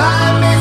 by me.